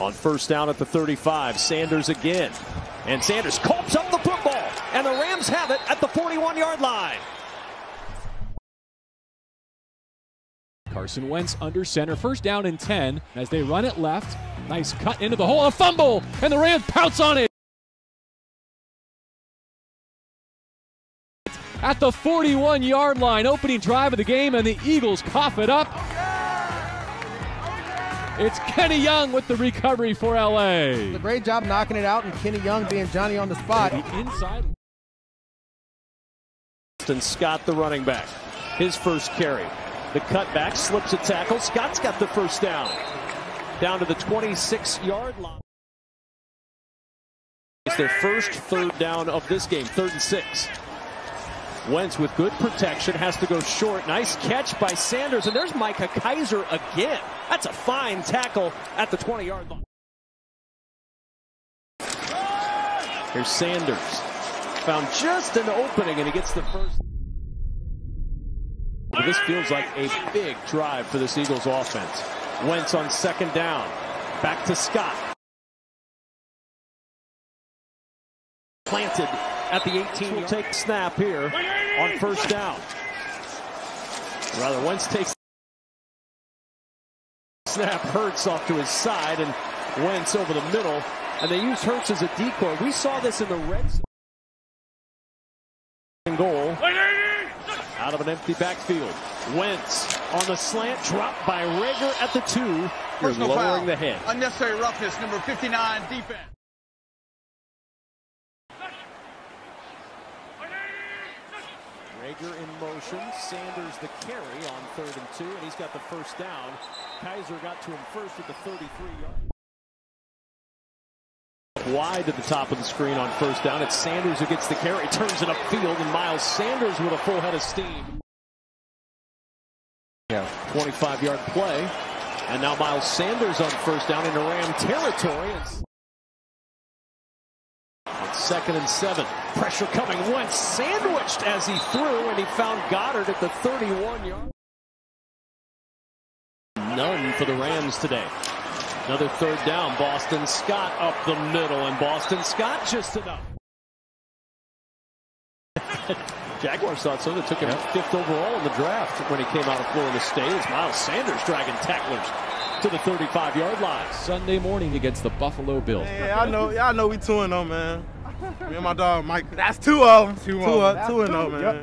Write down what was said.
On first down at the 35, Sanders again. And Sanders coughs up the football. And the Rams have it at the 41 yard line. Carson Wentz under center, first down and 10 as they run it left. Nice cut into the hole, a fumble, and the Rams pounce on it. At the 41 yard line, opening drive of the game, and the Eagles cough it up. It's Kenny Young with the recovery for LA. A great job knocking it out, and Kenny Young being Johnny on the spot. The inside. And Scott, the running back, his first carry. The cutback slips a tackle. Scott's got the first down. Down to the 26 yard line. It's their first third down of this game, third and six. Wentz with good protection has to go short. Nice catch by Sanders. And there's Micah Kiser again. That's a fine tackle at the 20 yard line. Here's Sanders. Found just an opening and he gets the first. This feels like a big drive for this Eagles offense. Wentz on second down. Back to Scott. Planted at the 18. Will take snap here on first down. Rather, Wentz takes snap. Hurts off to his side and Wentz over the middle. And they use Hurts as a decoy. We saw this in the red zone. Goal out of an empty backfield. Wentz on the slant, dropped by Reagor at the two. You're Personal lowering foul. the head. Unnecessary roughness, number 59, defense. Reagor in motion. Sanders the carry on third and two, and he's got the first down. Kiser got to him first at the 33 yard. Wide to the top of the screen on first down. It's Sanders who gets the carry, turns it upfield, and Miles Sanders with a full head of steam. Yeah, 25 yard play. And now Miles Sanders on first down into Ram territory. It's second and seven. Pressure coming. Wentz sandwiched as he threw, and he found Goedert at the 31 yard. None for the Rams today. Another third down. Boston Scott up the middle, and Boston Scott just enough. Jaguars thought so. They took him fifth overall in the draft when he came out of Florida State. It's Miles Sanders dragging tacklers to the 35 yard line. Sunday morning against the Buffalo Bills. Yeah, I know. Y'all know we two and zero, man. Me and my dog Mike. That's two of them. Two, two, two and zero, man.